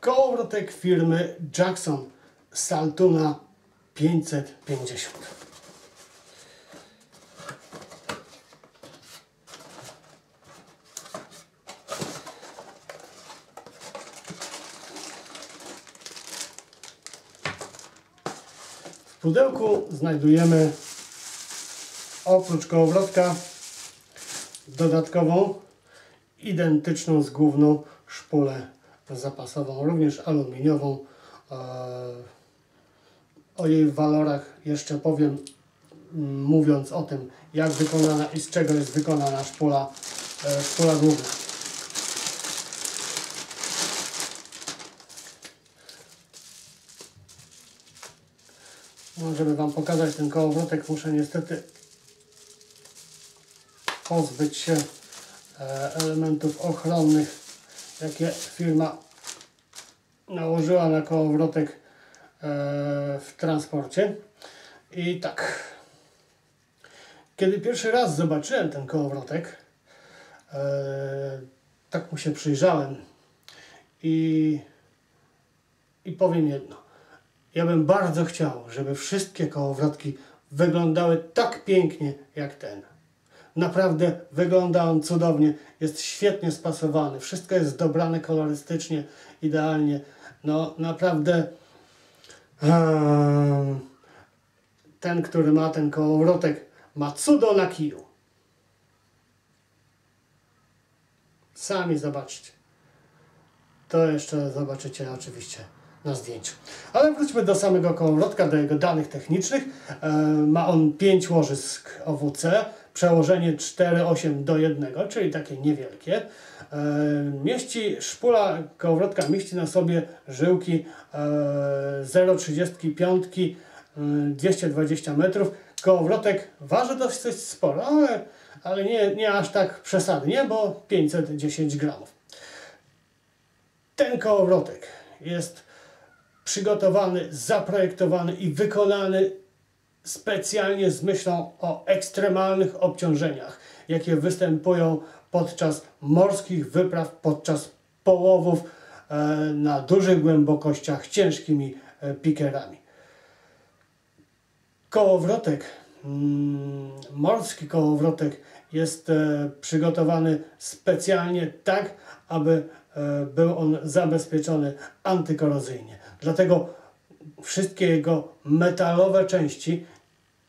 Kołowrotek firmy Jackson Saltuna 550. W pudełku znajdujemy oprócz kołowrotka dodatkową, identyczną z główną szpulę zapasową, również aluminiową. E, O jej walorach jeszcze powiem, mm, mówiąc o tym, jak wykonana i z czego jest wykonana szpula, e, szpula główna. No, żeby Wam pokazać ten kołowrotek, muszę niestety pozbyć się e, elementów ochronnych, jakie firma nałożyła na kołowrotek e, w transporcie. I tak, kiedy pierwszy raz zobaczyłem ten kołowrotek, e, tak mu się przyjrzałem i, i powiem jedno. Ja bym bardzo chciał, żeby wszystkie kołowrotki wyglądały tak pięknie jak ten. Naprawdę wygląda on cudownie, jest świetnie spasowany, wszystko jest dobrane kolorystycznie, idealnie. No naprawdę em, ten, który ma ten kołowrotek, ma cudo na kiju. Sami zobaczcie. To jeszcze zobaczycie oczywiście na zdjęciu. Ale wróćmy do samego kołowrotka, do jego danych technicznych. E, ma on 5 łożysk OWC, przełożenie 4,8 do 1, czyli takie niewielkie. E, mieści, szpula kołowrotka mieści na sobie żyłki e, 0,35 e, 220 metrów. Kołowrotek waży dosyć sporo, ale, ale nie, nie aż tak przesadnie, bo 510 gramów. Ten kołowrotek jest przygotowany, zaprojektowany i wykonany specjalnie z myślą o ekstremalnych obciążeniach, jakie występują podczas morskich wypraw, podczas połowów e, na dużych głębokościach ciężkimi e, pikerami. Kołowrotek, mm, morski kołowrotek jest e, przygotowany specjalnie tak, aby był on zabezpieczony antykorozyjnie. Dlatego wszystkie jego metalowe części,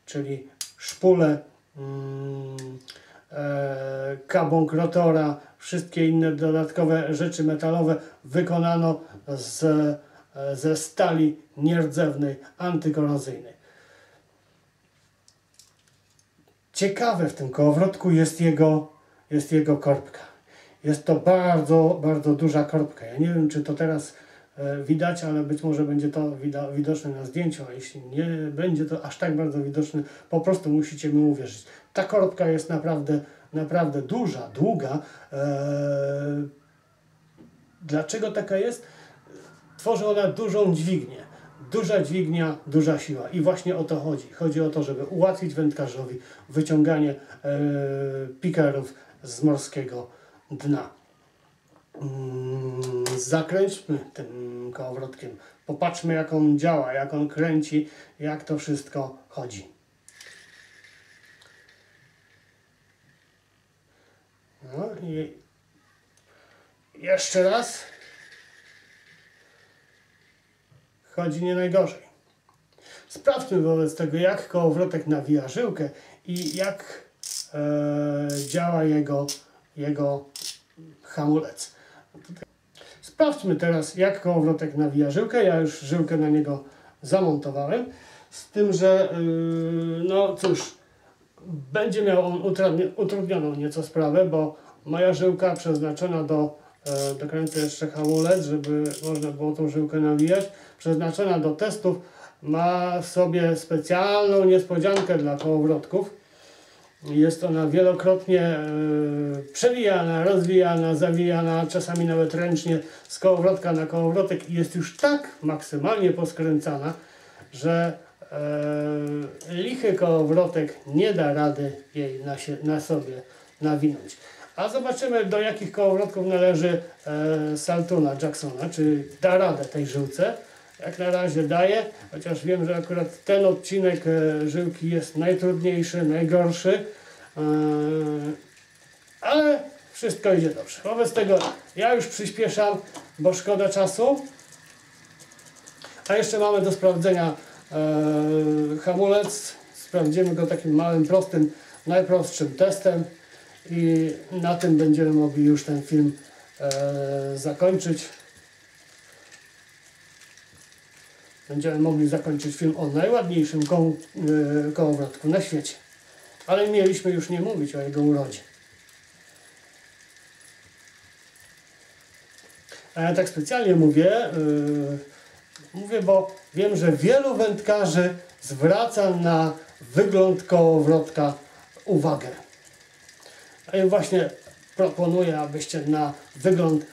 czyli szpule, mm, e, kabąk rotora, wszystkie inne dodatkowe rzeczy metalowe wykonano z, e, ze stali nierdzewnej, antykorozyjnej. Ciekawe w tym kołowrotku jest jego, jest jego korbka. Jest to bardzo, bardzo duża korbka. Ja nie wiem, czy to teraz widać, ale być może będzie to widoczne na zdjęciu, a jeśli nie będzie to aż tak bardzo widoczne, po prostu musicie mi uwierzyć. Ta korbka jest naprawdę, naprawdę duża, długa. E, Dlaczego taka jest? Tworzy ona dużą dźwignię. Duża dźwignia, duża siła. I właśnie o to chodzi. Chodzi o to, żeby ułatwić wędkarzowi wyciąganie e, pikerów z morskiego dna. Mm, Zakręćmy tym kołowrotkiem. Popatrzmy, jak on działa, jak on kręci, jak to wszystko chodzi. No i jeszcze raz. Chodzi nie najgorzej. Sprawdźmy wobec tego, jak kołowrotek nawija żyłkę i jak e, działa jego, jego hamulec. Sprawdźmy teraz, jak kołowrotek nawija żyłkę. Ja już żyłkę na niego zamontowałem. Z tym, że yy, no cóż, będzie miał on utrudni- utrudnioną nieco sprawę, bo moja żyłka przeznaczona do, e, dokręcę jeszcze hamulec, żeby można było tą żyłkę nawijać, przeznaczona do testów, ma w sobie specjalną niespodziankę dla kołowrotków. Jest ona wielokrotnie e, przewijana, rozwijana, zawijana, czasami nawet ręcznie z kołowrotka na kołowrotek i jest już tak maksymalnie poskręcana, że e, lichy kołowrotek nie da rady jej na, się, na sobie nawinąć. A zobaczymy do jakich kołowrotków należy e, Saltuna Jacksona, czy da radę tej żyłce. Jak na razie daje, chociaż wiem, że akurat ten odcinek e, żyłki jest najtrudniejszy, najgorszy. E, ale wszystko idzie dobrze. Wobec tego ja już przyspieszam, bo szkoda czasu. A jeszcze mamy do sprawdzenia e, hamulec. Sprawdzimy go takim małym, prostym, najprostszym testem i na tym będziemy mogli już ten film zakończyć. Będziemy mogli zakończyć film o najładniejszym koł, e, kołowrotku na świecie. Ale mieliśmy już nie mówić o jego urodzie. A ja tak specjalnie mówię, yy, mówię, bo wiem, że wielu wędkarzy zwraca na wygląd kołowrotka uwagę. A ja właśnie proponuję, abyście na wygląd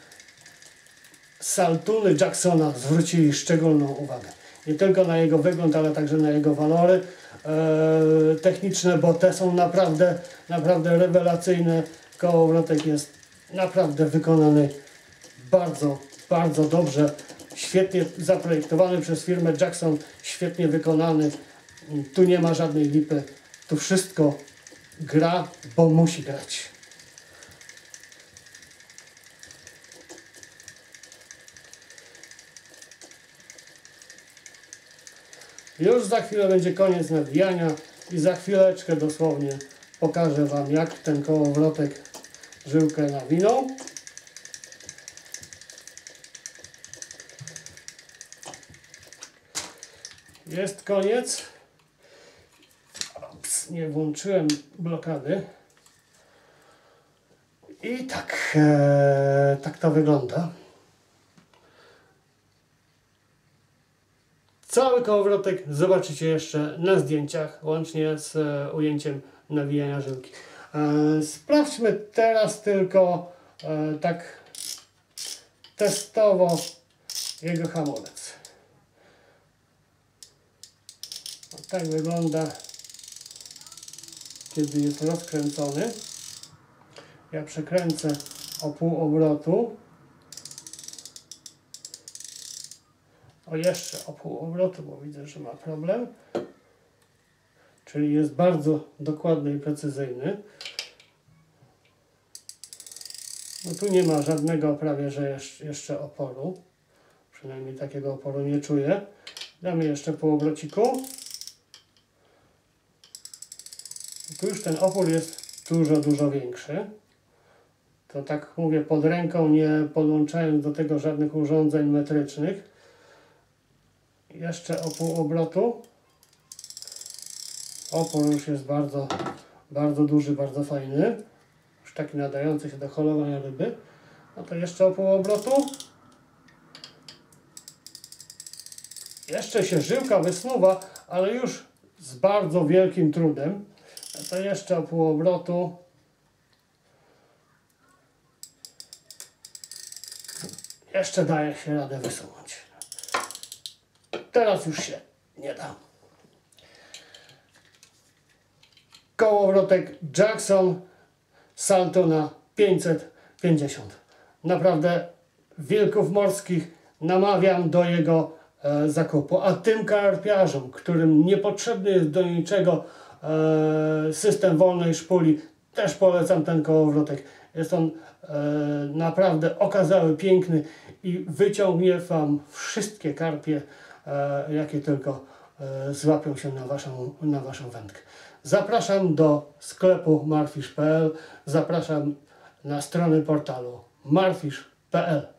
Saltuny Jacksona zwrócili szczególną uwagę. Nie tylko na jego wygląd, ale także na jego walory e, techniczne, bo te są naprawdę, naprawdę rewelacyjne. Kołowrotek jest naprawdę wykonany bardzo, bardzo dobrze. Świetnie zaprojektowany przez firmę Jackson, świetnie wykonany. Tu nie ma żadnej lipy. Tu wszystko gra, bo musi grać. Już za chwilę będzie koniec nawijania i za chwileczkę dosłownie pokażę Wam jak ten kołowrotek żyłkę nawinął. Jest koniec. Ups, nie włączyłem blokady. I tak, e, tak to wygląda. Cały kołowrotek zobaczycie jeszcze na zdjęciach, łącznie z e, ujęciem nawijania żyłki. E, sprawdźmy teraz tylko e, tak testowo jego hamulec. Tak wygląda, kiedy jest rozkręcony. Ja przekręcę o pół obrotu. O jeszcze o pół obrotu, bo widzę, że ma problem. Czyli jest bardzo dokładny i precyzyjny. No tu nie ma żadnego prawie, że jeszcze, oporu. Przynajmniej takiego oporu nie czuję. Damy jeszcze pół obrociku. Tu już ten opór jest dużo, dużo większy. To tak mówię pod ręką, nie podłączając do tego żadnych urządzeń metrycznych. Jeszcze o pół obrotu. Opór już jest bardzo, bardzo duży, bardzo fajny. Już taki nadający się do holowania ryby. No to jeszcze o pół obrotu. Jeszcze się żyłka wysnuwa, ale już z bardzo wielkim trudem. No to jeszcze o pół obrotu. Jeszcze daje się radę wysunąć. Teraz już się nie da. Kołowrotek Jackson Saltona 550. Naprawdę wilków morskich namawiam do jego e, zakupu. A tym karpiarzom, którym niepotrzebny jest do niczego e, system wolnej szpuli, też polecam ten kołowrotek. Jest on e, naprawdę okazały, piękny i wyciągnie Wam wszystkie karpie, jakie tylko e, złapią się na Waszą, na waszą wędkę. Zapraszam do sklepu marfish.pl, zapraszam na strony portalu marfish.pl.